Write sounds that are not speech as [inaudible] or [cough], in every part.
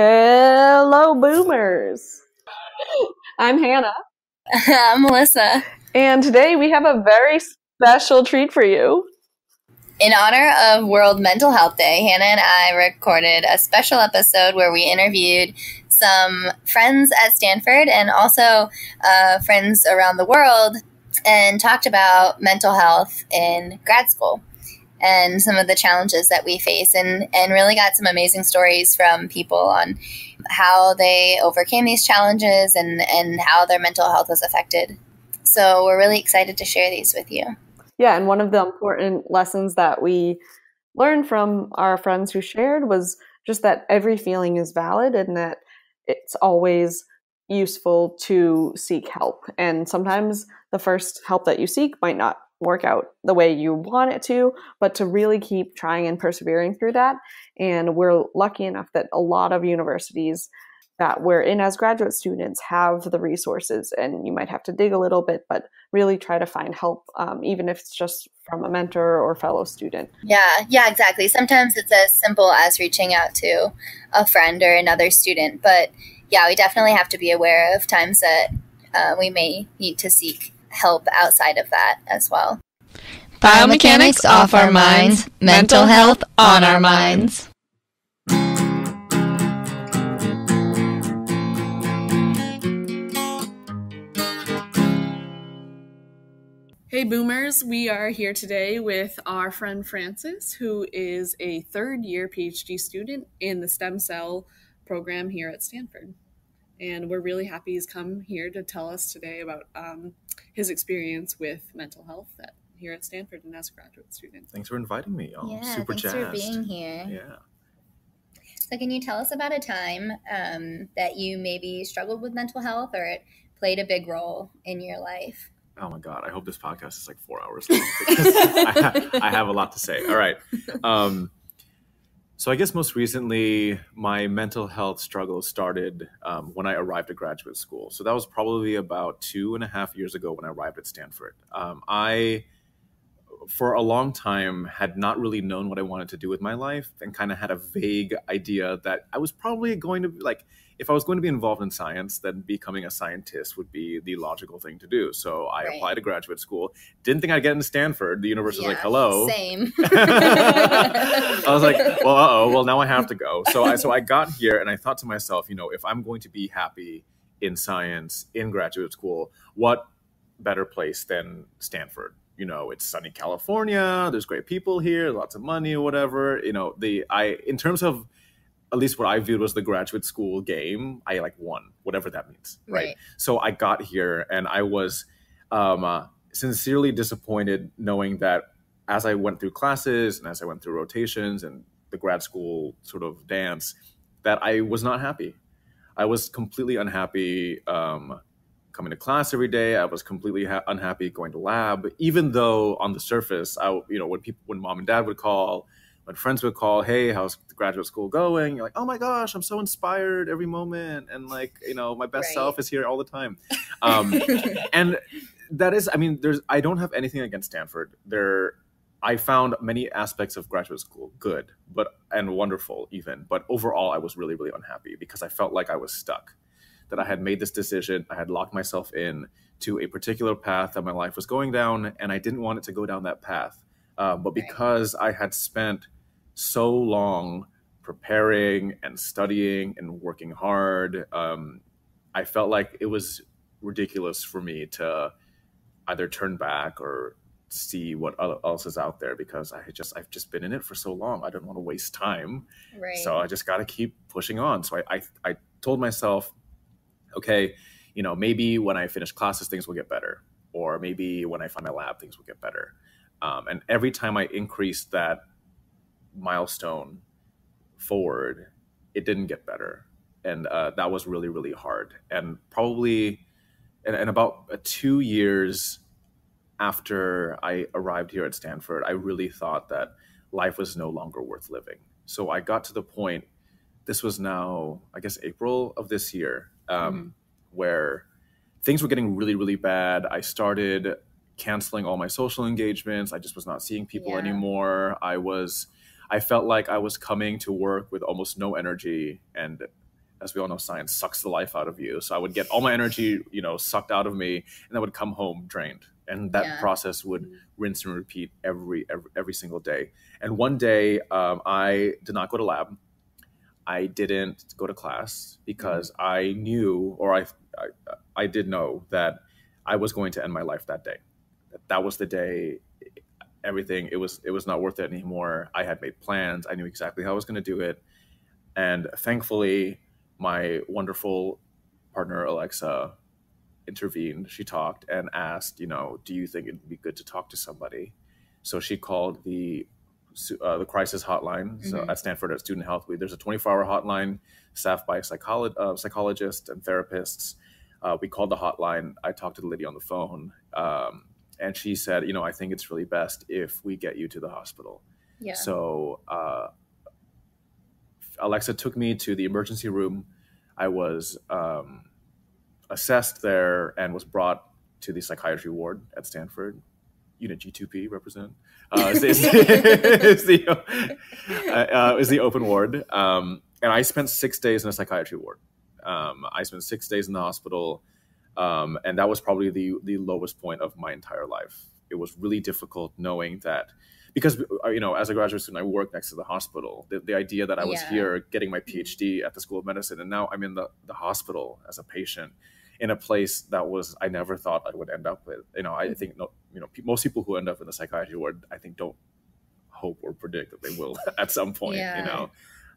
Hello, boomers. [laughs] I'm Hannah. [laughs] I'm Melissa. And today we have a very special treat for you. In honor of World Mental Health Day, Hannah and I recorded a special episode where we interviewed some friends at Stanford and also uh, friends around the world and talked about mental health in grad school and some of the challenges that we face and, and really got some amazing stories from people on how they overcame these challenges and, and how their mental health was affected. So we're really excited to share these with you. Yeah, and one of the important lessons that we learned from our friends who shared was just that every feeling is valid and that it's always useful to seek help. And sometimes the first help that you seek might not work out the way you want it to, but to really keep trying and persevering through that. And we're lucky enough that a lot of universities that we're in as graduate students have the resources, and you might have to dig a little bit, but really try to find help, um, even if it's just from a mentor or fellow student. Yeah, yeah, exactly. Sometimes it's as simple as reaching out to a friend or another student, but yeah, we definitely have to be aware of times that uh, we may need to seek help outside of that as well. Biomechanics off our minds, mental health on our minds. Hey boomers, we are here today with our friend Francis, who is a third year PhD student in the stem cell program here at Stanford. And we're really happy he's come here to tell us today about um, his experience with mental health at, here at Stanford and as a graduate student. Thanks for inviting me. I'm yeah, super thanks jazzed. for being here. Yeah. So, can you tell us about a time um, that you maybe struggled with mental health or it played a big role in your life? Oh my God. I hope this podcast is like four hours long because [laughs] I, I, have a lot to say. All right. Um, so I guess most recently, my mental health struggle started um, when I arrived at graduate school. So that was probably about two and a half years ago when I arrived at Stanford. Um, I, for a long time, had not really known what I wanted to do with my life and kind of had a vague idea that I was probably going to be like if I was going to be involved in science, then becoming a scientist would be the logical thing to do. So I right. applied to graduate school. Didn't think I'd get into Stanford. The university yeah, was like, "Hello." Same. [laughs] [laughs] I was like, "Well, oh, well now I have to go." So I so I got here and I thought to myself, you know, if I'm going to be happy in science in graduate school, what better place than Stanford? You know, it's sunny California. There's great people here, lots of money, or whatever. You know, the I in terms of at least what I viewed was the graduate school game, I like won, whatever that means, right? right. So I got here and I was um, uh, sincerely disappointed knowing that as I went through classes and as I went through rotations and the grad school sort of dance, that I was not happy. I was completely unhappy um, coming to class every day. I was completely ha- unhappy going to lab, even though on the surface, I you know when people when mom and dad would call when friends would call, "Hey, how's the graduate school going?" You're like, "Oh my gosh, I'm so inspired every moment, and like, you know, my best right. self is here all the time." Um, [laughs] and that is, I mean, there's, I don't have anything against Stanford. There, I found many aspects of graduate school good, but and wonderful even. But overall, I was really, really unhappy because I felt like I was stuck. That I had made this decision, I had locked myself in to a particular path that my life was going down, and I didn't want it to go down that path. Uh, but because I had spent so long preparing and studying and working hard. Um, I felt like it was ridiculous for me to either turn back or see what else is out there because I just I've just been in it for so long. I don't want to waste time. Right. So I just got to keep pushing on. So I, I I told myself, okay, you know, maybe when I finish classes, things will get better, or maybe when I find my lab, things will get better. Um, and every time I increased that milestone forward, it didn't get better, and uh, that was really really hard. And probably, and, and about two years after I arrived here at Stanford, I really thought that life was no longer worth living. So I got to the point. This was now, I guess, April of this year, um, mm-hmm. where things were getting really, really bad. I started canceling all my social engagements. I just was not seeing people yeah. anymore. I was I felt like I was coming to work with almost no energy and as we all know, science sucks the life out of you. So I would get all my energy, you know, sucked out of me, and I would come home drained. And that Yeah. process would rinse and repeat every every, every single day. And one day, um, I did not go to lab. I didn't go to class because I knew, or I, I, I did know that I was going to end my life that day. That that was the day. Everything it was it was not worth it anymore. I had made plans. I knew exactly how I was going to do it, and thankfully, my wonderful partner Alexa intervened. She talked and asked, you know, do you think it'd be good to talk to somebody? So she called the uh, the crisis hotline so Mhm. at Stanford at Student Health. We, there's a 24 hour hotline staffed by psycholo- uh, psychologists and therapists. Uh, we called the hotline. I talked to the lady on the phone, um, and she said, you know, I think it's really best if we get you to the hospital. Yeah. So uh, Alexa took me to the emergency room. I was um, assessed there and was brought to the psychiatry ward at Stanford. Unit G2P represent uh, is, is, [laughs] is the uh, uh, is the open ward, um, and I spent six days in a psychiatry ward. Um, I spent six days in the hospital, um, and that was probably the the lowest point of my entire life. It was really difficult knowing that because uh, you know as a graduate student i worked next to the hospital the, the idea that i was Yeah. here getting my phd at the school of medicine and now i'm in the, the hospital as a patient in a place that was i never thought i would end up with you know i think no, you know pe- most people who end up in the psychiatry ward i think don't hope or predict that they will [laughs] at some point Yeah. you know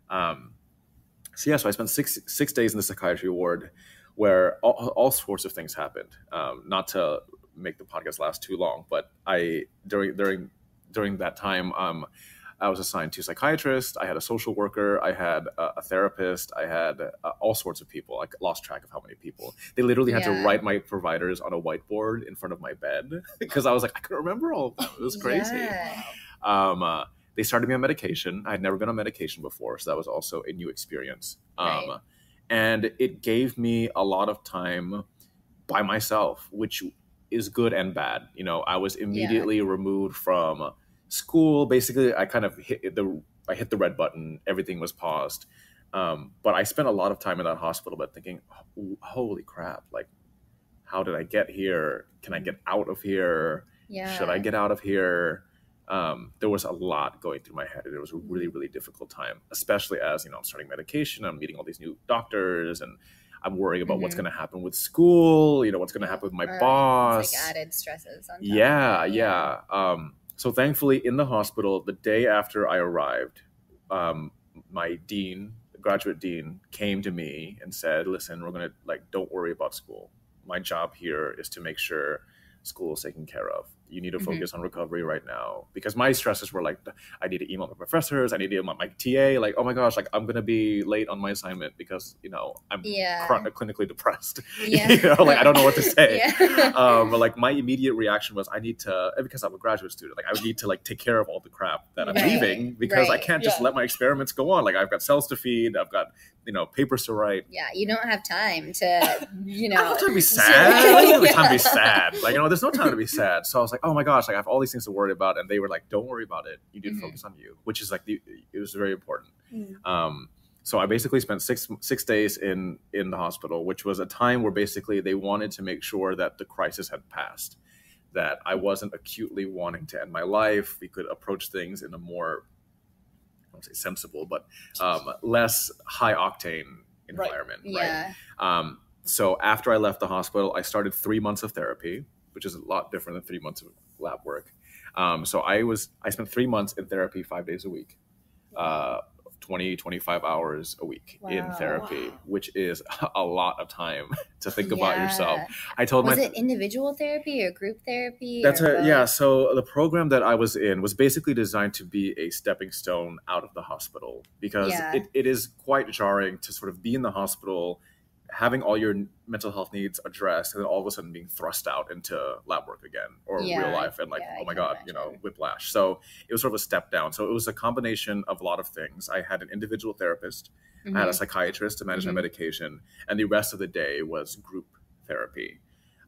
um, so yeah so i spent six six days in the psychiatry ward where all, all sorts of things happened um, not to make the podcast last too long but i during during during that time, um, I was assigned to a psychiatrist. I had a social worker. I had a, a therapist. I had uh, all sorts of people. I lost track of how many people. They literally had Yeah. to write my providers on a whiteboard in front of my bed [laughs] because I was like, I couldn't remember all of them. It was crazy. Yeah. Um, uh, they started me on medication. I had never been on medication before, so that was also a new experience. Um, Right. And it gave me a lot of time by myself, which is good and bad. You know, I was immediately removed from school. Basically, I kind of hit the I hit the red button. Everything was paused. Um, but I spent a lot of time in that hospital, but thinking, "Oh, holy crap! Like, how did I get here? Can I get out of here? Yeah. should I get out of here? Um, there was a lot going through my head. It was a really, really difficult time, especially as you know I'm starting medication. I'm meeting all these new doctors, and I'm worrying about what's Mhm. going to happen with school. You know, what's going to happen with my Right. boss. Like added stresses on top. Yeah, yeah. Um, so thankfully, in the hospital, the day after I arrived, um, my dean, the graduate dean, came to me and said, "Listen, we're gonna like, don't worry about school. My job here is to make sure school is taken care of. You need to Mhm. focus on recovery right now because my stresses were like, I need to email my professors, I need to email my TA, like, oh my gosh, like I'm gonna be late on my assignment because you know I'm Yeah. cr- clinically depressed. [laughs] Yeah. you know, like I don't know what to [laughs] say Yeah. um, but like my immediate reaction was I need to because I'm a graduate student like I would need to like take care of all the crap that I'm Right, leaving because I can't just yeah. let my experiments go on like I've got cells to feed I've got you know papers to write yeah, you don't have time to, you I don't know. have time to be [laughs] sad. I don't have time to be [laughs] sad. Like, you know, there's no time to be sad. So I was like, oh my gosh, like I have all these things to worry about. And they were like, don't worry about it. You need to Mhm. focus on you, which is like, the, it was very important. Mm. Um, so I basically spent six six days in in the hospital, which was a time where basically they wanted to make sure that the crisis had passed, that I wasn't acutely wanting to end my life. We could approach things in a more, I won't say sensible, but um, less high octane environment. Right. Yeah. Um, so after I left the hospital, I started three months of therapy, which is a lot different than three months of lab work. Um, so I was I spent three months in therapy five days a week, uh, 20, 25 hours a week in therapy, Wow. which is [laughs] a lot of time [laughs] to think about yourself. I told Was my it individual therapy or group therapy? that's a, yeah. So the program that I was in was basically designed to be a stepping stone out of the hospital because Yeah. it, it is quite jarring to sort of be in the hospital, having all your mental health needs addressed, and then all of a sudden being thrust out into lab work again or Yeah, real life, and like, yeah, oh my god, you know, whiplash. So it was sort of a step down. So it was a combination of a lot of things. I had an individual therapist. I had a Mhm. psychiatrist to manage Mhm. my medication, and the rest of the day was group therapy.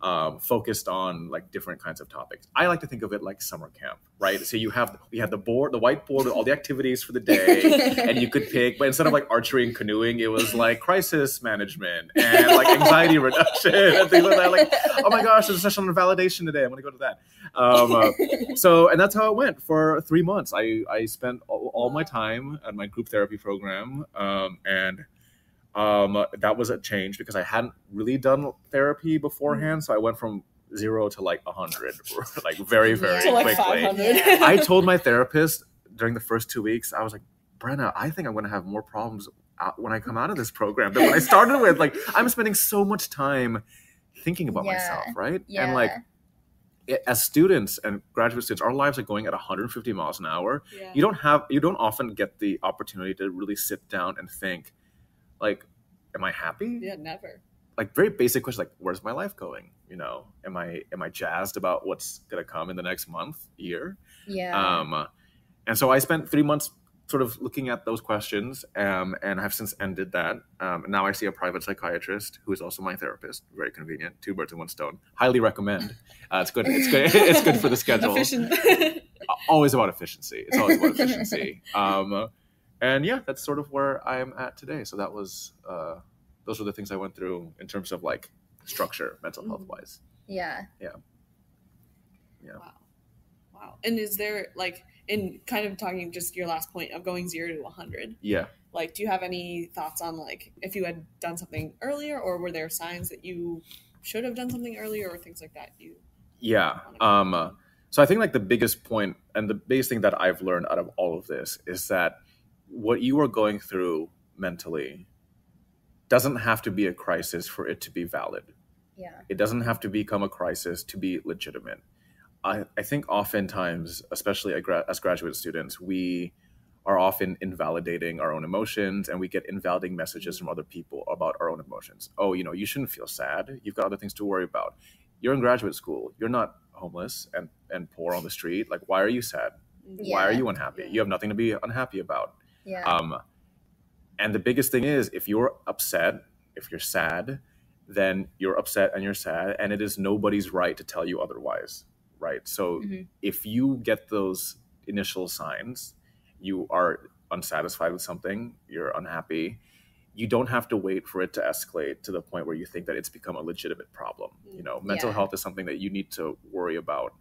Um, focused on like different kinds of topics. I like to think of it like summer camp, right? So you have we had the board, the whiteboard with all the activities for the day, [laughs] and you could pick. But instead of like archery and canoeing, it was like crisis management and like anxiety reduction and things like that. Like, oh my gosh, there's a session on validation today. I'm gonna go to that. Um, uh, [laughs] so and that's how it went for three months. I I spent all, all my time at my group therapy program, um, and um, that was a change because I hadn't really done therapy beforehand. So I went from zero to like a hundred, [laughs] like very, very To, like quickly. 500. I [laughs] told my therapist during the first two weeks, I was like, Brenna, I think I'm going to have more problems when I come out of this program than when I started with. Like, I'm spending so much time thinking about Yeah. myself, right? Yeah. And like, i- as students and graduate students, our lives are going at 150 miles an hour Yeah. you don't have you don't often get the opportunity to really sit down and think like am i happy? Yeah, never. like very basic questions like where's my life going? You know am i am i jazzed about what's going to come in the next month year? Yeah. um and so i spent three months sort of looking at those questions um, and have since ended that. Um, now i see a private psychiatrist who is also my therapist. Very convenient. Two birds in one stone. Highly recommend. Uh, it's good. It's good. It's good for the [laughs] schedule. Efficient. always about efficiency. It's always about efficiency. [laughs] Um, and yeah, that's sort of where I am at today. So that was uh, those were the things I went through in terms of like structure, mental health wise. yeah. Yeah. Yeah. Wow. Wow. And is there like in kind of talking just your last point of going zero to 100, Yeah. like do you have any thoughts on like if you had done something earlier or were there signs that you should have done something earlier or things like that you Yeah. Um, uh, so I think like the biggest point and the biggest thing that I've learned out of all of this is that what you are going through mentally doesn't have to be a crisis for it to be valid. Yeah. It doesn't have to become a crisis to be legitimate. I, I think oftentimes, especially as graduate students, we are often invalidating our own emotions and we get invalidating messages from other people about our own emotions. Oh, you know, you shouldn't feel sad. You've got other things to worry about. You're in graduate school. You're not homeless and, and poor on the street. Like, why are you sad? Why are you unhappy? You have nothing to be unhappy about. Yeah. Um, and the biggest thing is if you're upset, if you're sad, then you're upset and you're sad, and it is nobody's right to tell you otherwise, right? So Mhm. if you get those initial signs, you are unsatisfied with something, you're unhappy, you don't have to wait for it to escalate to the point where you think that it's become a legitimate problem. You know, mental Yeah. health is something that you need to worry about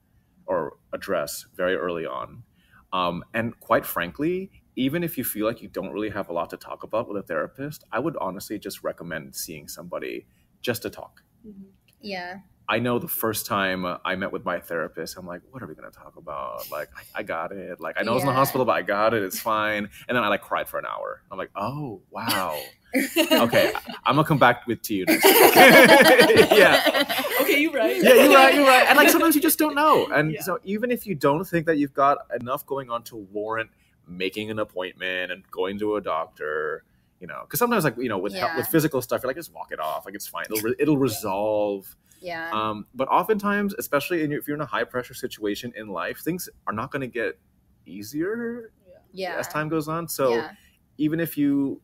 or address very early on. Um, and quite frankly, even if you feel like you don't really have a lot to talk about with a therapist, I would honestly just recommend seeing somebody just to talk. yeah. I know the first time uh, I met with my therapist, I'm like, what are we going to talk about? Like, I, I got it. Like, I know it's in the hospital, but I got it. It's fine. And then I like cried for an hour. I'm like, oh, wow. [laughs] Okay, I'm going to come back with to you next [laughs] yeah. okay you're right Yeah, you're right. You're right. And like [laughs] sometimes you just don't know. And Yeah. so even if you don't think that you've got enough going on to warrant making an appointment and going to a doctor, you know, because sometimes like you know with Yeah. with physical stuff, you're like just walk it off. Like it's fine. It'll re- it'll resolve. Yeah. Um, but oftentimes, especially in your, if you're in a high pressure situation in life, things are not going to get easier yeah. as time goes on. So yeah. even if you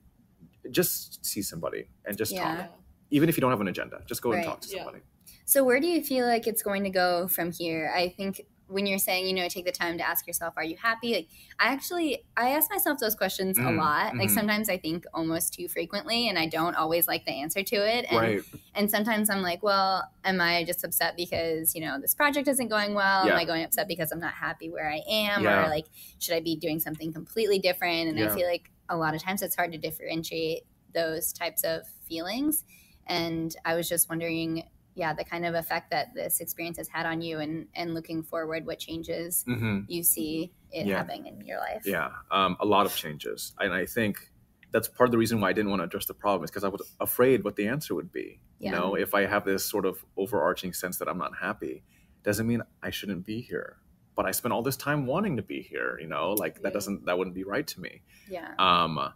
just see somebody and just Yeah. talk, even if you don't have an agenda, just go and talk to Yeah. somebody. So where do you feel like it's going to go from here? I think when you're saying, you know, take the time to ask yourself, are you happy? Like I actually I ask myself those questions a Mm, lot. Like mhm. sometimes I think almost too frequently and I don't always like the answer to it. And Right. and sometimes I'm like, well, am I just upset because, you know, this project isn't going well? Yeah. Am I going upset because I'm not happy where I am? Yeah. Or like should I be doing something completely different? And Yeah. I feel like a lot of times it's hard to differentiate those types of feelings. And I was just wondering, yeah, the kind of effect that this experience has had on you and, and looking forward, what changes hmm you see it Yeah. having in your life. Yeah, um, a lot of changes, and I think that's part of the reason why I didn't want to address the problem is because I was afraid what the answer would be. You know, if I have this sort of overarching sense that I'm not happy, doesn't mean I shouldn't be here. But I spent all this time wanting to be here. You know, like that doesn't that wouldn't be right to me. Yeah. Um,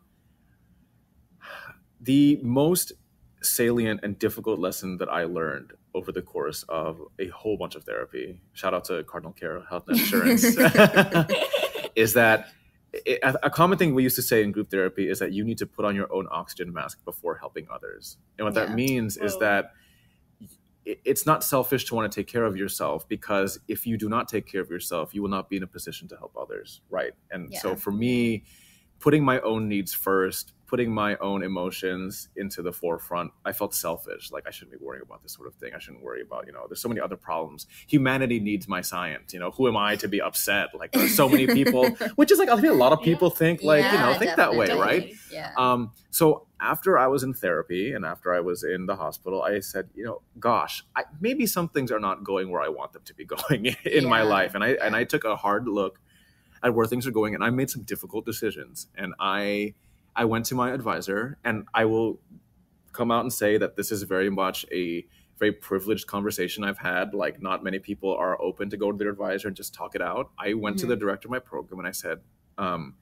the most salient and difficult lesson that I learned over the course of a whole bunch of therapy, shout out to Cardinal Care Health and Insurance, [laughs] is that it, a common thing we used to say in group therapy is that you need to put on your own oxygen mask before helping others. And what Yeah. that means is that it's not selfish to want to take care of yourself because if you do not take care of yourself, you will not be in a position to help others, right? And yeah. so for me, putting my own needs first, putting my own emotions into the forefront, I felt selfish. Like I shouldn't be worrying about this sort of thing. I shouldn't worry about, you know, there's so many other problems. Humanity needs my science. You know, who am I to be upset? Like there's so many people, [laughs] which is like I think a lot of people yeah. think like, yeah, you know, think definitely. that way, right? Yeah. Um, so after I was in therapy and after I was in the hospital, I said, you know, gosh, I, maybe some things are not going where I want them to be [laughs] going in yeah. my life. And I and I took a hard look at where things are going and I made some difficult decisions. And I I went to my advisor, and I will come out and say that this is very much a very privileged conversation I've had. Like, not many people are open to go to their advisor and just talk it out. I went mm-hmm. to the mm-hmm. director of my program and I said, um,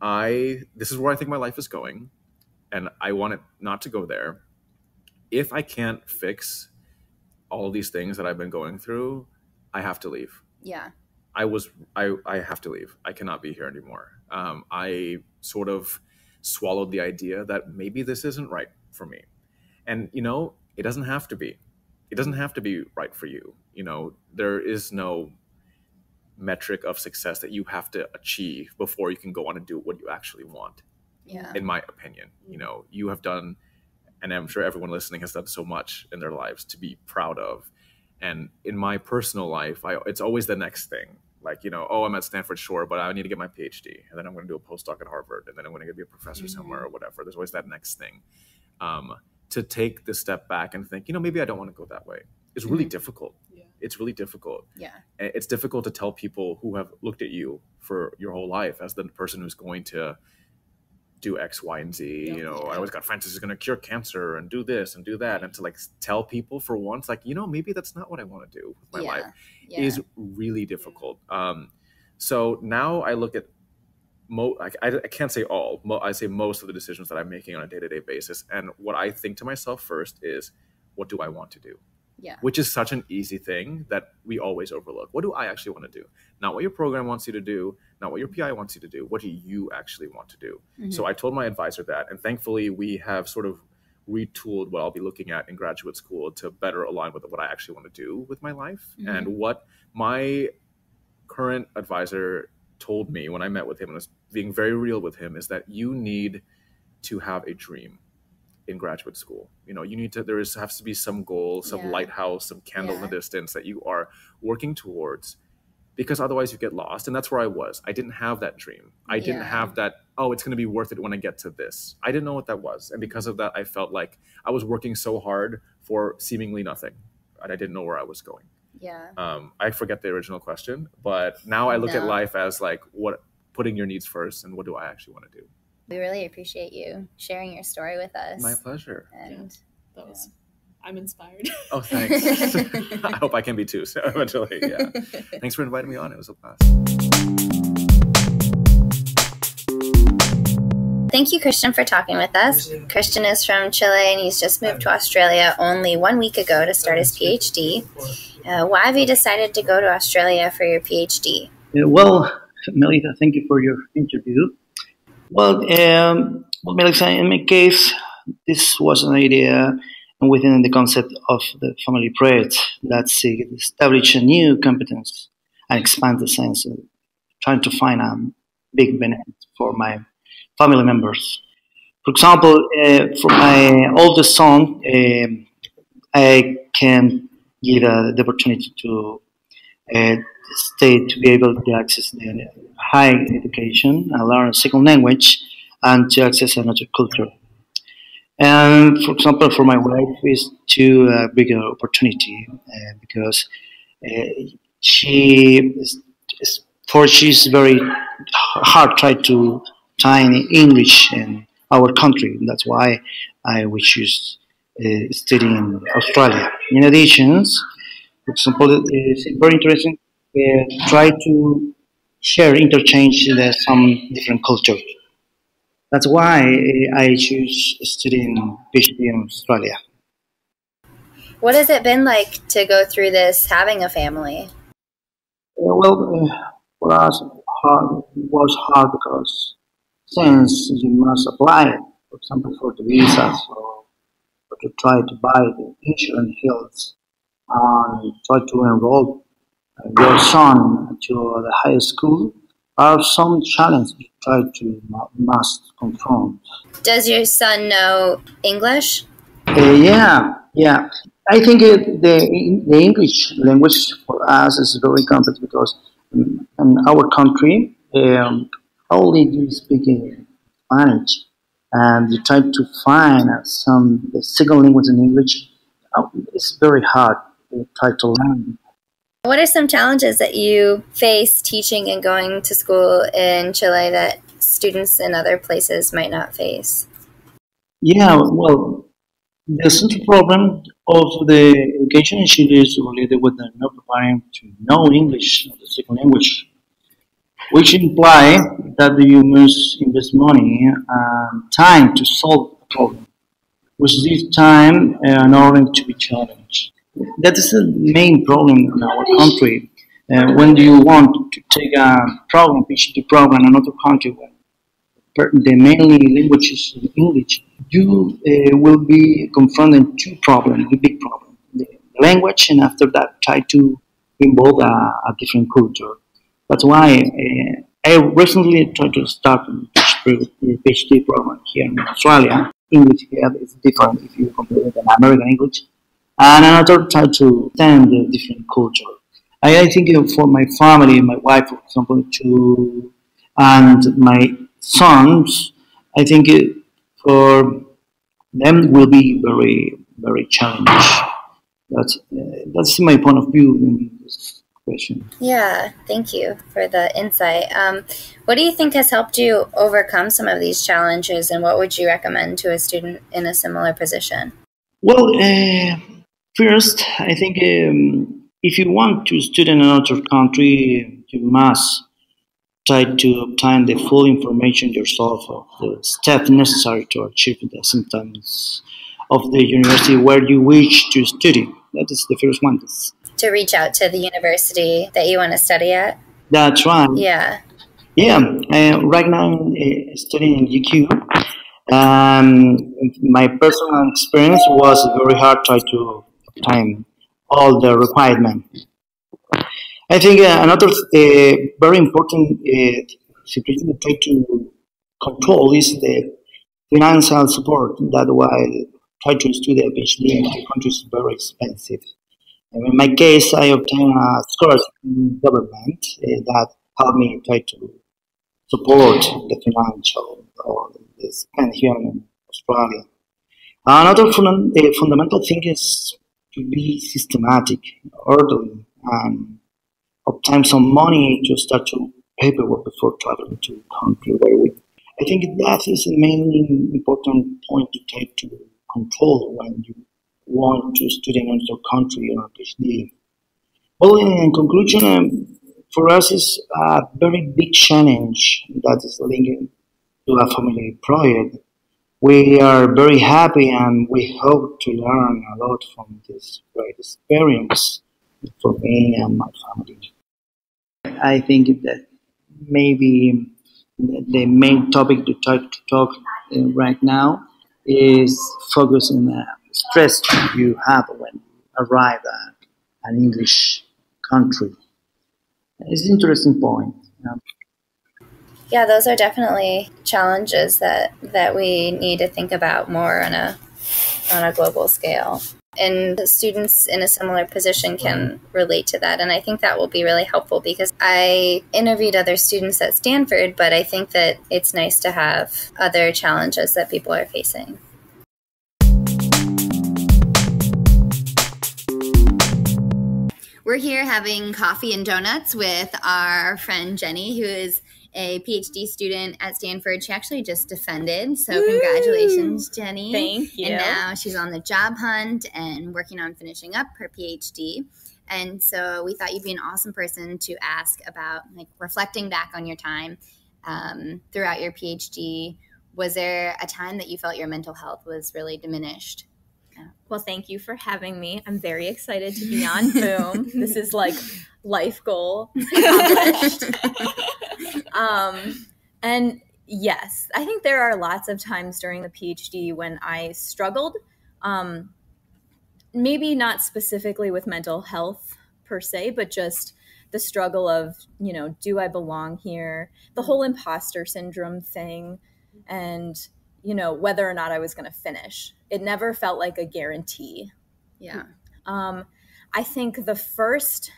I this is where I think my life is going, and I want it not to go there. If I can't fix all these things that I've been going through, I have to leave. Yeah. I was I I have to leave. I cannot be here anymore. Um, I sort of swallowed the idea that maybe this isn't right for me. And, you know, it doesn't have to be. It doesn't have to be right for you. You know, there is no metric of success that you have to achieve before you can go on and do what you actually want. Yeah. In my opinion, you know, you have done, and I'm sure everyone listening has done so much in their lives to be proud of. And in my personal life, I, it's always the next thing like you know oh i'm at stanford sure but i need to get my phd and then i'm going to do a postdoc at harvard and then i'm going to be a professor mm-hmm. somewhere or whatever. There's always that next thing. Um, to take the step back and think you know maybe i don't want to go that way. It's really mm-hmm. difficult. Yeah. it's really difficult. Yeah. It's difficult to tell people who have looked at you for your whole life as the person who's going to do X, Y, and Z. Yep. You know, I always got Francis is going to cure cancer and do this and do that, and to like tell people for once, like you know, maybe that's not what I want to do with my yeah. life, yeah. is really difficult. Um, so now I look at mo. I, I can't say all. Mo, I say most of the decisions that I'm making on a day to day basis, and what I think to myself first is, what do I want to do? Yeah. Which is such an easy thing that we always overlook. What do I actually want to do? Not what your program wants you to do, not what your PI wants you to do. What do you actually want to do? Mm-hmm. So I told my advisor that. And thankfully, we have sort of retooled what I'll be looking at in graduate school to better align with what I actually want to do with my life. Mm-hmm. And what my current advisor told me when I met with him and was being very real with him is that you need to have a dream in graduate school. You know, you need to there is has to be some goal, some yeah. lighthouse, some candle yeah. in the distance that you are working towards because otherwise you get lost and that's where I was. I didn't have that dream. I didn't have that oh, it's going to be worth it when I get to this. I didn't know what that was. And because of that I felt like I was working so hard for seemingly nothing. And I didn't know where I was going. Yeah. Um, I forget the original question, but now I look no. at life as like what putting your needs first and what do I actually want to do we really appreciate you sharing your story with us. My pleasure. And yeah, that was, yeah. I'm inspired. [laughs] Oh, thanks. [laughs] I hope I can be too. So eventually, yeah. [laughs] thanks for inviting me on. It was a blast. Thank you, Christian, for talking with us. Christian is from Chile and he's just moved to Australia only one week ago to start his PhD. Uh, why have you decided to go to Australia for your PhD? well, Melita, thank you for your interview. Well, um, in my case, this was an idea within the concept of the family project that establish a new competence and expand the sense of trying to find a big benefit for my family members. For example, uh, for my oldest son, uh, I can give uh, the opportunity to uh, stay to be able to access the high education and learn a second language and to access another culture. And for example, for my wife, is to a bigger opportunity uh, because uh, she is, for she's very hard try to find English in our country. That's why I will choose uh, studying in Australia. In addition, for example, it's very interesting. Uh, try to share, interchange some different culture. That's why I choose studying PhD in Australia. What has it been like to go through this having a family? Uh, well, uh, for us, hard, it was hard because since you must apply, for example, for the visas or for to try to buy the insurance hills and try to enroll your son to the high school are some challenges you try to must confront. Does your son know English? Uh, yeah, yeah. I think it, the the English language for us is very complex because in our country um, only do speak Spanish, and you try to find some the second language in English. Uh, it's very hard to try to learn. What are some challenges that you face teaching and going to school in Chile that students in other places might not face? Yeah, well, the central problem of the education in Chile is related with the not preparing to know English as a second language which imply that you must invest money and time to solve the problem, which this time uh, in order to be challenged. That is the main problem in our country. Uh, when you want to take a program, PhD program in another country where the mainly language is English, you uh, will be confronted two problems, the big problem, the language, and after that try to involve a, a different culture. That's why uh, I recently tried to start a PhD program here in Australia. English here is different if you compare it with American English. And another try to understand the different culture. I, I think for my family, my wife, for example, to and my sons, I think it, for them will be very, very challenging. That's, uh, that's my point of view in this question. Yeah, thank you for the insight. Um, what do you think has helped you overcome some of these challenges, and what would you recommend to a student in a similar position? Well, uh, first, I think um, if you want to study in another country, you must try to obtain the full information yourself of the steps necessary to achieve the symptoms of the university where you wish to study. That is the first one to reach out to the university that you want to study at? That's right. Yeah. Yeah. Uh, right now, I'm uh, studying in UQ. Um, my personal experience was very hard try to obtain all the requirements. I think uh, another uh, very important uh, situation to try to control is the financial support. That's why try to study a PhD in the country is very expensive. In my case, I obtained a scholarship from government uh, that helped me try to support the financial or the spend here in Australia. Another fun- uh, fundamental thing is to be systematic, orderly, and obtain some money to start to paperwork before traveling to country where we. I think that is the main important point to take to control when you want to study in another country or PhD. Well, in conclusion, um, for us is a very big challenge that is linked to a family project. We are very happy and we hope to learn a lot from this great experience for me and my family. I think that maybe the main topic to talk, to talk uh, right now is focusing on the stress you have when you arrive at an English country. It's an interesting point. Yeah, those are definitely challenges that, that we need to think about more on a on a global scale. And students in a similar position can relate to that. And I think that will be really helpful because I interviewed other students at Stanford, but I think that it's nice to have other challenges that people are facing. We're here having coffee and donuts with our friend Jenny, who is a PhD student at Stanford. She actually just defended. So, Woo! congratulations, Jenny. Thank you. And now she's on the job hunt and working on finishing up her PhD. And so, we thought you'd be an awesome person to ask about like reflecting back on your time um, throughout your PhD. Was there a time that you felt your mental health was really diminished? Well, thank you for having me. I'm very excited to be on [laughs] Boom. this is like life goal [laughs] accomplished. [laughs] um, and yes, I think there are lots of times during the PhD when I struggled Um, maybe not specifically with mental health per se, but just the struggle of, you know, do I belong here? The whole imposter syndrome thing, and, you know, whether or not I was going to finish. It never felt like a guarantee. Yeah. Um, I think the first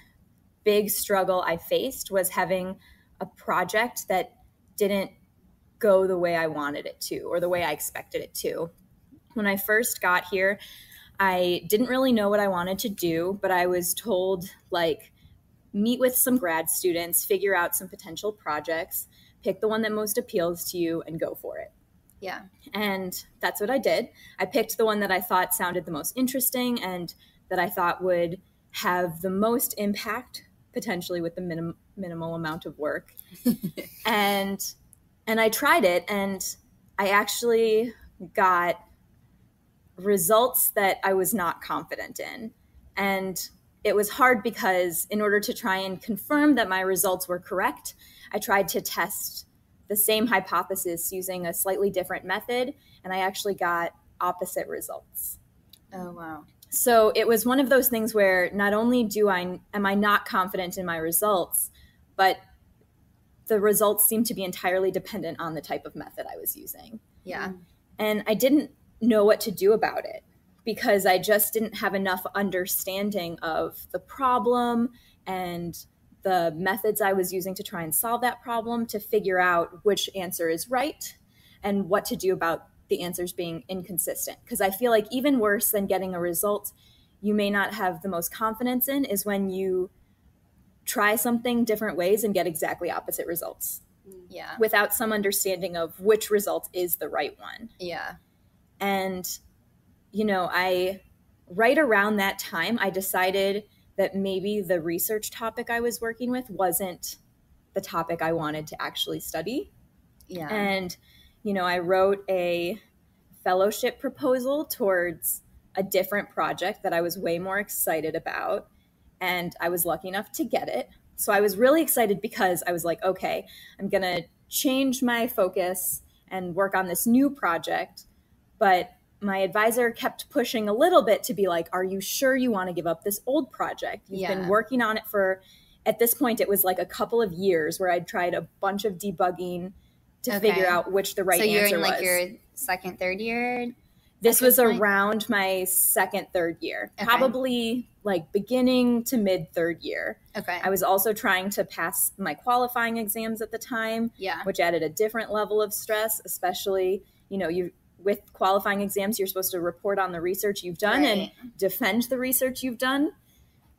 big struggle I faced was having a project that didn't go the way I wanted it to or the way I expected it to. When I first got here, I didn't really know what I wanted to do, but I was told, like, meet with some grad students, figure out some potential projects, pick the one that most appeals to you, and go for it. Yeah. And that's what I did. I picked the one that I thought sounded the most interesting and that I thought would have the most impact potentially with the minim- minimal amount of work. [laughs] and and I tried it and I actually got results that I was not confident in. And it was hard because in order to try and confirm that my results were correct, I tried to test the same hypothesis using a slightly different method and I actually got opposite results. Oh wow. So it was one of those things where not only do I am I not confident in my results, but the results seem to be entirely dependent on the type of method I was using. Yeah. And I didn't know what to do about it because I just didn't have enough understanding of the problem and the methods I was using to try and solve that problem to figure out which answer is right and what to do about the answers being inconsistent. Because I feel like even worse than getting a result you may not have the most confidence in is when you try something different ways and get exactly opposite results mm. Yeah. without some understanding of which result is the right one. Yeah. And, you know, I, right around that time, I decided that maybe the research topic I was working with wasn't the topic I wanted to actually study. Yeah. And, you know, I wrote a fellowship proposal towards a different project that I was way more excited about. And I was lucky enough to get it. So I was really excited because I was like, okay, I'm going to change my focus and work on this new project. But my advisor kept pushing a little bit to be like, are you sure you want to give up this old project? You've Yeah. been working on it for, at this point, it was like a couple of years where I'd tried a bunch of debugging to Okay. figure out which the right so you're answer in like was. your second, third year. this was point? around my second, third year, Okay. probably like beginning to mid third year. Okay. I was also trying to pass my qualifying exams at the time, yeah. which added a different level of stress, especially, you know, you with qualifying exams, you're supposed to report on the research you've done and defend the research you've done.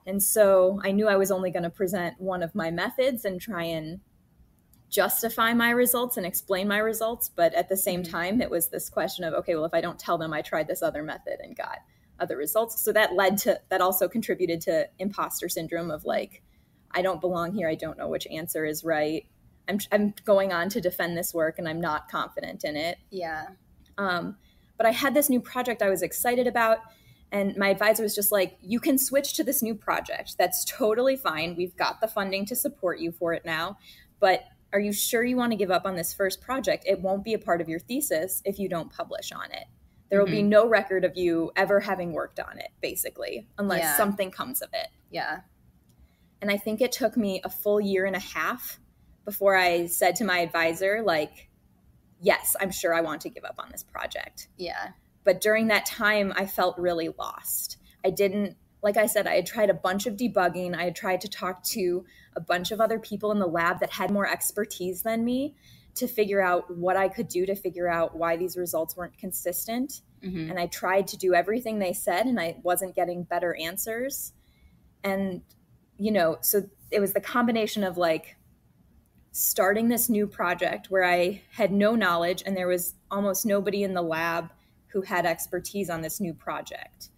And so I knew I was only going to present one of my methods and try and justify my results and explain my results. But at the same Mm-hmm. time, it was this question of, okay, well, if I don't tell them I tried this other method and got other results. So that led to, that also contributed to imposter syndrome of like, I don't belong here. I don't know which answer is right. I'm, I'm going on to defend this work and I'm not confident in it. Yeah. Um, but I had this new project I was excited about. And my advisor was just like, you can switch to this new project. That's totally fine. We've got the funding to support you for it now. But are you sure you want to give up on this first project? It won't be a part of your thesis if you don't publish on it. There will be no record of you ever having worked on it, basically, unless Yeah. something comes of it. Yeah. And I think it took me a full year and a half before I said to my advisor, like, yes, I'm sure I want to give up on this project. Yeah. But during that time, I felt really lost. I didn't, like I said, I had tried a bunch of debugging. I had tried to talk to a bunch of other people in the lab that had more expertise than me to figure out what I could do to figure out why these results weren't consistent. hmm And I tried to do everything they said, and I wasn't getting better answers. And, you know, so it was the combination of like starting this new project where I had no knowledge and there was almost nobody in the lab who had expertise on this new project.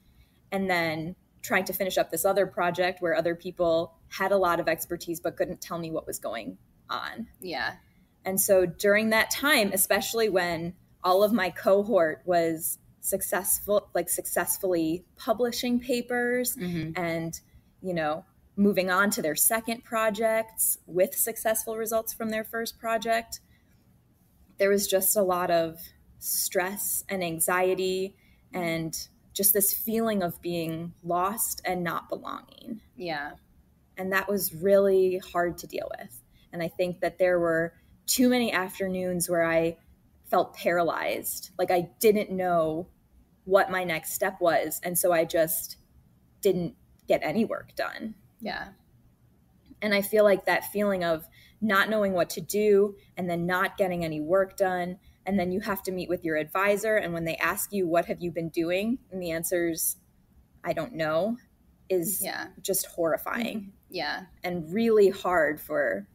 And then trying to finish up this other project where other people had a lot of expertise but couldn't tell me what was going on. Yeah. And so during that time, especially when all of my cohort was successful, like successfully publishing papers hmm and, you know, moving on to their second projects with successful results from their first project, there was just a lot of stress and anxiety and just this feeling of being lost and not belonging. Yeah. And that was really hard to deal with. And I think that there were too many afternoons where I felt paralyzed. Like I didn't know what my next step was. And so I just didn't get any work done. Yeah. And I feel like that feeling of not knowing what to do and then not getting any work done. And then you have to meet with your advisor. And when they ask you, what have you been doing? And the answer's, I don't know, is Yeah. just horrifying Yeah. and really hard for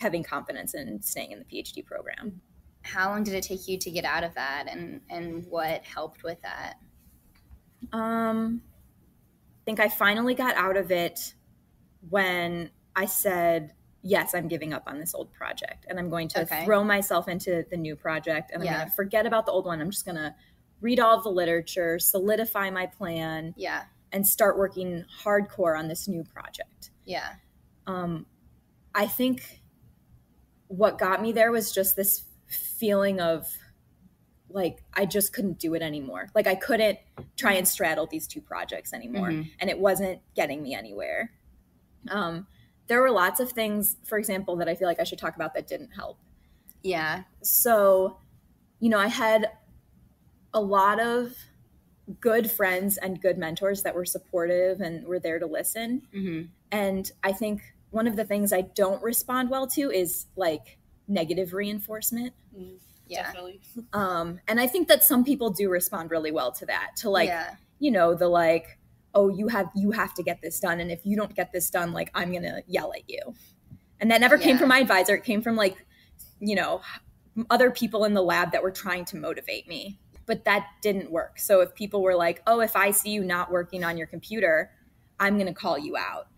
having confidence in staying in the PhD program. How long did it take you to get out of that and and what helped with that? Um, I think I finally got out of it when I said, yes, I'm giving up on this old project and I'm going to Okay. throw myself into the new project and I'm Yeah. going to forget about the old one. I'm just going to read all the literature, solidify my plan, Yeah. and start working hardcore on this new project. Yeah. um, I think what got me there was just this feeling of like I just couldn't do it anymore. Like I couldn't try and straddle these two projects anymore, Mhm. and it wasn't getting me anywhere. Um, there were lots of things, for example, that I feel like I should talk about that didn't help. Yeah. So, you know, I had a lot of good friends and good mentors that were supportive and were there to listen. hmm And I think one of the things I don't respond well to is like negative reinforcement. Yeah. Definitely. Um, and I think that some people do respond really well to that, to like, yeah. you know, the like, oh, you have you have to get this done, and if you don't get this done, like I'm gonna yell at you. And that never came from my advisor; it came from like, you know, other people in the lab that were trying to motivate me. But that didn't work. So if people were like, oh, if I see you not working on your computer, I'm gonna call you out,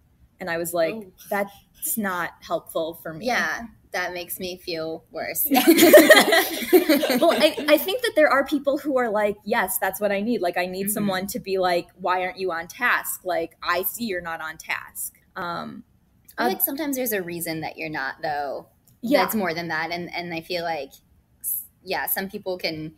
and I was like, Oh. that's not helpful for me. Yeah. That makes me feel worse. [laughs] well, I, I think that there are people who are like, yes, that's what I need. Like, I need Mhm. someone to be like, why aren't you on task? Like, I see you're not on task. Um, I feel like sometimes there's a reason that you're not though. yeah, That's more than that. And and I feel like yeah, some people can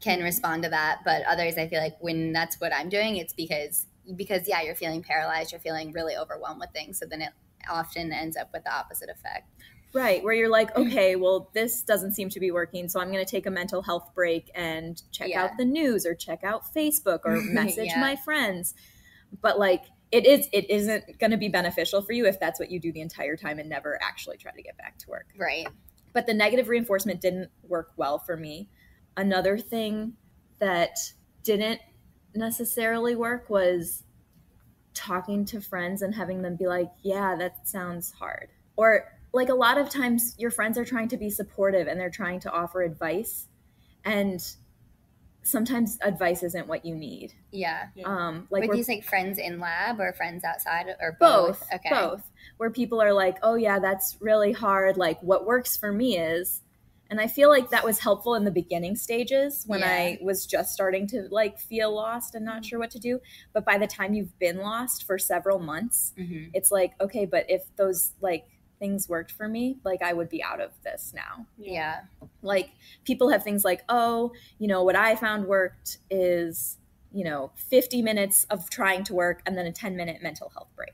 can respond to that, but others I feel like when that's what I'm doing, it's because because yeah, you're feeling paralyzed, you're feeling really overwhelmed with things. So then it often ends up with the opposite effect. Right. Where you're like, mm-hmm. okay, well, this doesn't seem to be working, so I'm going to take a mental health break and check Yeah. out the news or check out Facebook or [laughs] message Yeah. my friends. But like, it is it isn't going to be beneficial for you if that's what you do the entire time and never actually try to get back to work. Right. but the negative reinforcement didn't work well for me. Another thing that didn't necessarily work was talking to friends and having them be like, yeah, that sounds hard. Or like a lot of times your friends are trying to be supportive and they're trying to offer advice and sometimes advice isn't what you need. Yeah. Yeah. Um like Were we're these like friends in lab or friends outside or both both? Okay. both where people are like oh yeah that's really hard like what works for me is and i feel like that was helpful in the beginning stages when i was just starting to like feel lost and not sure what to do but by the time you've been lost for several months hmm it's like okay but if those like things worked for me like i would be out of this now Yeah. like people have things like oh you know what i found worked is you know 50 minutes of trying to work and then a 10 minute mental health break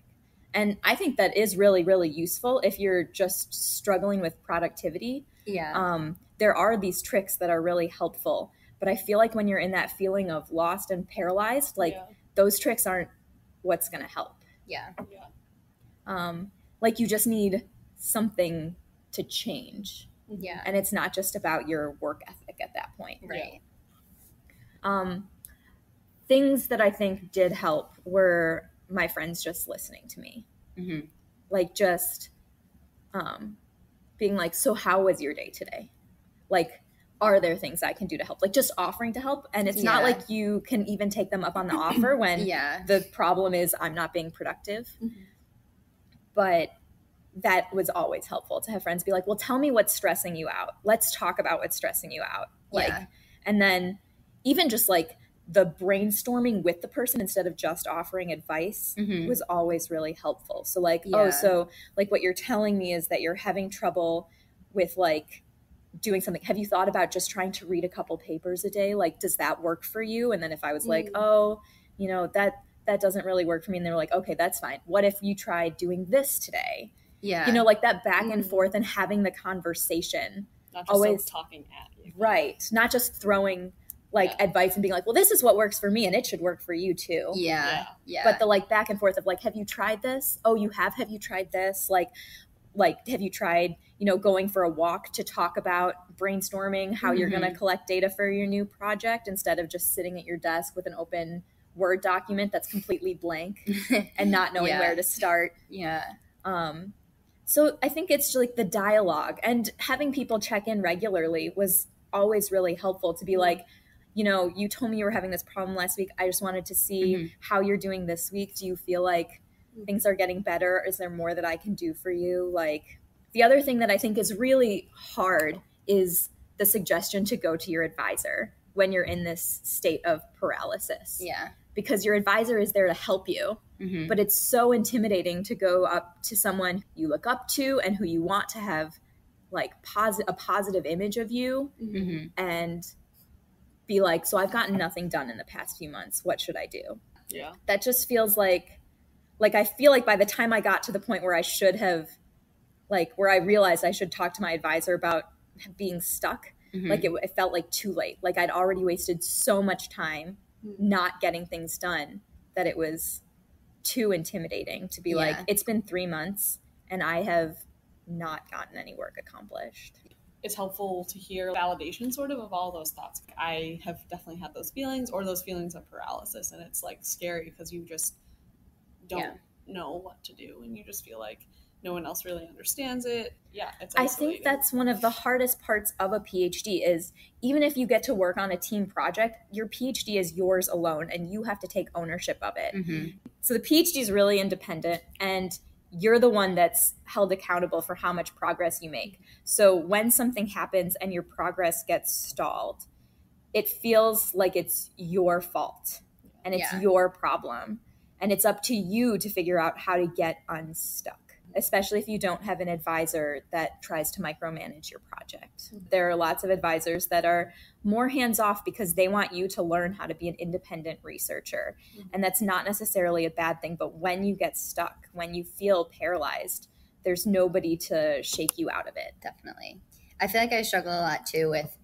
and i think that is really really useful if you're just struggling with productivity Yeah. um, there are these tricks that are really helpful but i feel like when you're in that feeling of lost and paralyzed like yeah. those tricks aren't what's going to help yeah. yeah. um, like you just need something to change Yeah. and it's not just about your work ethic at that point Right. um, things that I think did help were my friends just listening to me, hmm like just um, being like, "So how was your day today?" Like, are there things I can do to help? Like just offering to help, and it's not like you can even take them up on the offer [clears throat] when Yeah. the problem is I'm not being productive. Mhm. But that was always helpful to have friends be like, "Well, tell me what's stressing you out. Let's talk about what's stressing you out." Like, Yeah. and then even just like the brainstorming with the person instead of just offering advice Mhm. was always really helpful. So like, Yeah. oh, so like what you're telling me is that you're having trouble with like doing something. Have you thought about just trying to read a couple papers a day? Like, does that work for you? And then if I was like, Mm. oh, you know, that that doesn't really work for me. And they were like, okay, that's fine. What if you tried doing this today? Yeah. You know, like that back and Mhm. forth and having the conversation. Not just Always- talking at you. Right. Not just throwing like Yeah. advice and being like, well, this is what works for me and it should work for you too. yeah. Yeah. But the like back and forth of like, have you tried this? Oh, you have? Have you tried this? Like, like, have you tried, you know, going for a walk to talk about brainstorming how you're going to collect data for your new project instead of just sitting at your desk with an open Word document that's completely blank [laughs] and not knowing Yeah. where to start? yeah. Um, so I think it's like the dialogue and having people check in regularly was always really helpful to be like, you know, you told me you were having this problem last week. I just wanted to see Mhm. how you're doing this week. Do you feel like things are getting better? Is there more that I can do for you? Like the other thing that I think is really hard is the suggestion to go to your advisor when you're in this state of paralysis Yeah. Because your advisor is there to help you Mhm. but it's so intimidating to go up to someone you look up to and who you want to have like posi- a positive image of you Mhm. and be like so i've gotten nothing done in the past few months what should i do Yeah. that just feels like like i feel like by the time i got to the point where i should have like where i realized i should talk to my advisor about being stuck Mhm. like it, it felt like too late like i'd already wasted so much time Mm-hmm. not getting things done that it was too intimidating to be like it's been three months and i have not gotten any work accomplished it's helpful to hear validation sort of of all those thoughts. I have definitely had those feelings or those feelings of paralysis and it's like scary because you just don't Yeah. know what to do and you just feel like no one else really understands it. Yeah, it's i think that's one of the hardest parts of a phd is even if you get to work on a team project your phd is yours alone and you have to take ownership of it Mhm. So the PhD is really independent and you're the one that's held accountable for how much progress you make. So when something happens and your progress gets stalled, it feels like it's your fault and it's Yeah. your problem. And it's up to you to figure out how to get unstuck, especially if you don't have an advisor that tries to micromanage your project. Mm-hmm. There are lots of advisors that are more hands off because they want you to learn how to be an independent researcher. Mm-hmm. And that's not necessarily a bad thing, but when you get stuck, when you feel paralyzed, there's nobody to shake you out of it. definitely. I feel like I struggle a lot too with,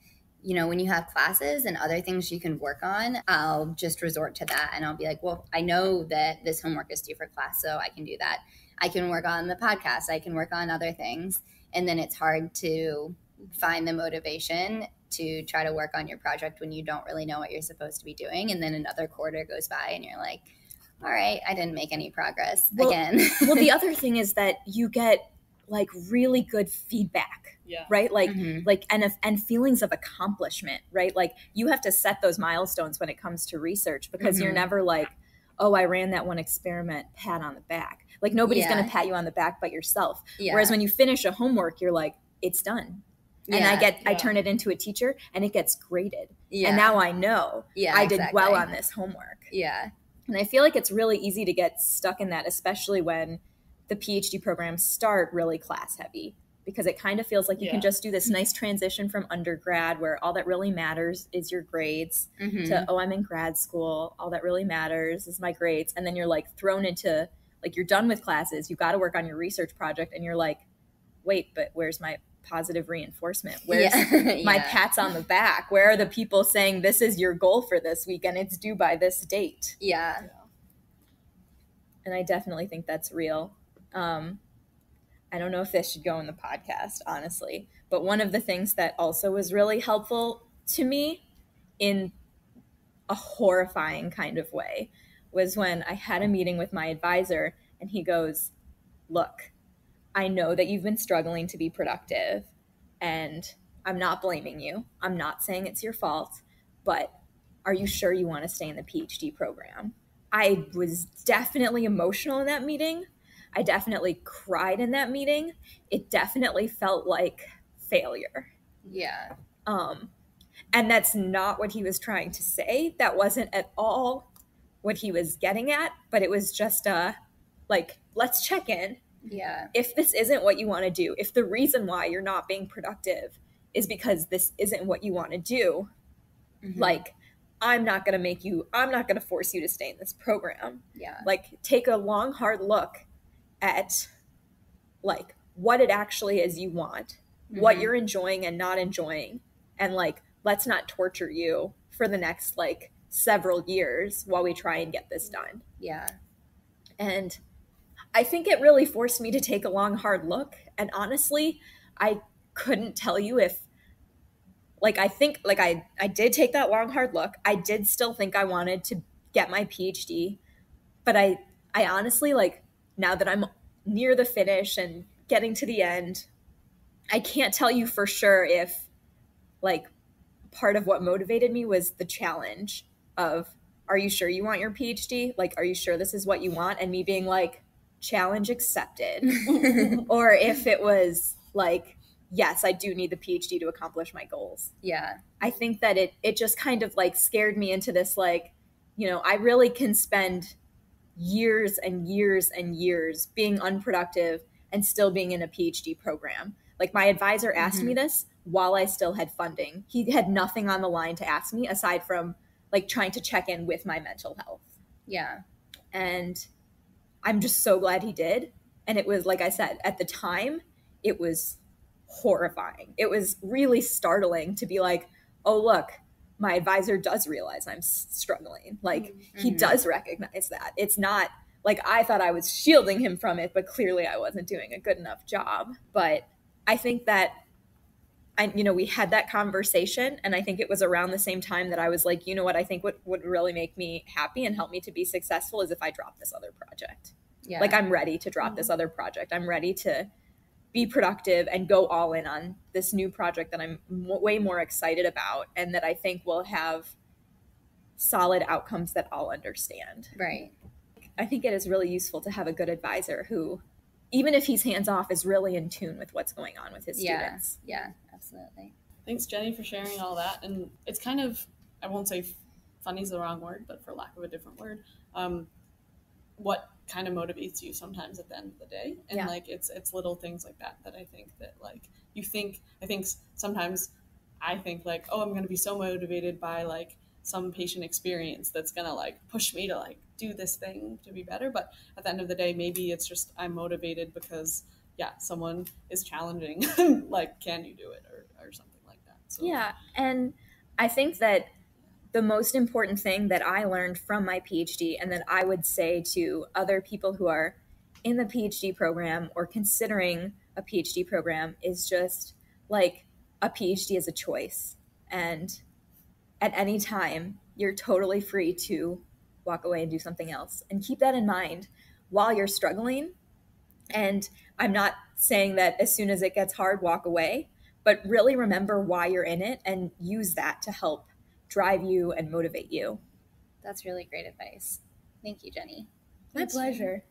you know, when you have classes and other things you can work on, I'll just resort to that and I'll be like, well, I know that this homework is due for class, so I can do that. I can work on the podcast, I can work on other things. And then it's hard to find the motivation to try to work on your project when you don't really know what you're supposed to be doing. And then another quarter goes by and you're like, all right, I didn't make any progress Well- again. well, the other [laughs] thing is that you get like really good feedback, yeah. right? Like Mhm. like and and feelings of accomplishment, right? Like you have to set those milestones when it comes to research because you're Mhm. never like, "Oh, I ran that one experiment, pat on the back." Like nobody's Yeah. going to pat you on the back but yourself. yeah. Whereas when you finish a homework, you're like, "It's done." And I get I turn it into a teacher and it gets graded. And now I know yeah, I did well on this homework. Yeah. And I feel like it's really easy to get stuck in that, especially when the PhD programs start really class heavy, because it kind of feels like you Yeah. can just do this nice transition from undergrad where all that really matters is your grades Mhm. to, oh, I'm in grad school. All that really matters is my grades. And then you're like thrown into, like, you're done with classes. You got to work on your research project. And you're like, wait, but where's my positive reinforcement? [laughs] Where's yeah. my yeah. pats on the back? Where are the people saying this is your goal for this week and it's due by this date? Yeah. and I definitely think that's real. Um, I don't know if this should go in the podcast, honestly, but one of the things that also was really helpful to me in a horrifying kind of way was when I had a meeting with my advisor and he goes, Look, I know that you've been struggling to be productive and I'm not blaming you. I'm not saying it's your fault, but are you sure you want to stay in the PhD program? I was definitely emotional in that meeting. I definitely cried in that meeting. It definitely felt like failure. Yeah. Um, and that's not what he was trying to say. That wasn't at all what he was getting at, but it was just uh, like, let's check in. Yeah. If this isn't what you want to do, if the reason why you're not being productive is because this isn't what you want to do, Mhm. like, I'm not going to make you, I'm not going to force you to stay in this program. Yeah. Like, take a long, hard look at like what it actually is you want, what Mhm. you're enjoying and not enjoying, and like, let's not torture you for the next like several years while we try and get this done. Yeah. And I think it really forced me to take a long, hard look. And honestly, I couldn't tell you if like I think like I I did take that long hard look. I did still think I wanted to get my PhD, but I I honestly like now that I'm near the finish and getting to the end, I can't tell you for sure if like part of what motivated me was the challenge of are you sure you want your PhD? Like are you sure this is what you want? And me being like challenge accepted. [laughs] or if it was like yes, I do need the PhD to accomplish my goals. yeah. I think that it it just kind of like scared me into this like, you know, I really can spend years and years and years being unproductive and still being in a PhD program. Like my advisor asked me mm-hmm. this while I still had funding. He had nothing on the line to ask me aside from like trying to check in with my mental health. Yeah. And I'm just so glad he did. And it was like I said, at the time, it was horrifying. It was really startling to be like, oh, look, my advisor does realize I'm struggling. Like, he Mhm. does recognize that. It's not like I thought I was shielding him from it, but clearly I wasn't doing a good enough job. But I think that. I, you know, we had that conversation, and I think it was around the same time that I was like, you know what, I think what would really make me happy and help me to be successful is if I drop this other project Yeah. like i'm ready to drop this other project i'm ready to be productive and go all in on this new project that i'm m- way more excited about and that i think will have solid outcomes that i'll understand right. i think it is really useful to have a good advisor who even if he's hands off is really in tune with what's going on with his Yeah. students Yeah. Absolutely. Thanks, Jenny, for sharing all that. And it's kind of, I won't say funny is the wrong word, but for lack of a different word, um, what kind of motivates you sometimes at the end of the day. And Yeah. like, it's, it's little things like that that I think that like you think, I think sometimes I think like, oh, I'm going to be so motivated by like some patient experience that's going to like push me to like do this thing to be better. But at the end of the day, maybe it's just I'm motivated because yeah, someone is challenging, [laughs] like, can you do it or, or something like that. So Yeah, and I think that the most important thing that I learned from my PhD, and that I would say to other people who are in the PhD program or considering a PhD program, is just like a PhD is a choice. And at any time, you're totally free to walk away and do something else. And keep that in mind while you're struggling. And I'm not saying that as soon as it gets hard, walk away but really remember why you're in it and use that to help drive you and motivate you. That's really great advice. Thank you, Jenny. My Thanks, pleasure.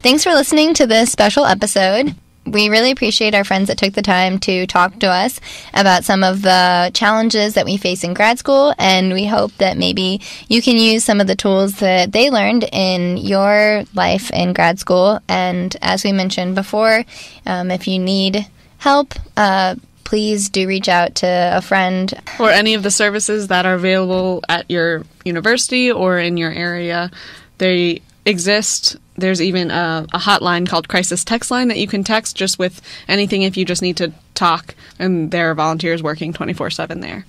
Thanks for listening to this special episode. We really appreciate our friends that took the time to talk to us about some of the challenges that we face in grad school, and we hope that maybe you can use some of the tools that they learned in your life in grad school. And as we mentioned before, um, if you need help, uh, please do reach out to a friend or any of the services that are available at your university or in your area. They exist. There's even a, a hotline called Crisis Text Line that you can text just with anything if you just need to talk, and there are volunteers working 24 7 there.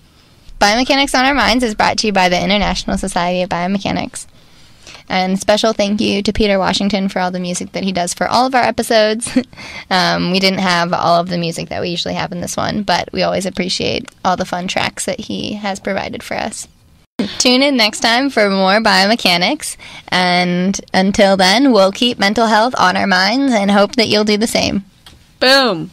Biomechanics on Our Minds is brought to you by the International Society of Biomechanics. And special thank you to Peter Washington for all the music that he does for all of our episodes. [laughs] um, we didn't have all of the music that we usually have in this one, but we always appreciate all the fun tracks that he has provided for us. Tune in next time for more biomechanics. And until then, we'll keep mental health on our minds and hope that you'll do the same. Boom!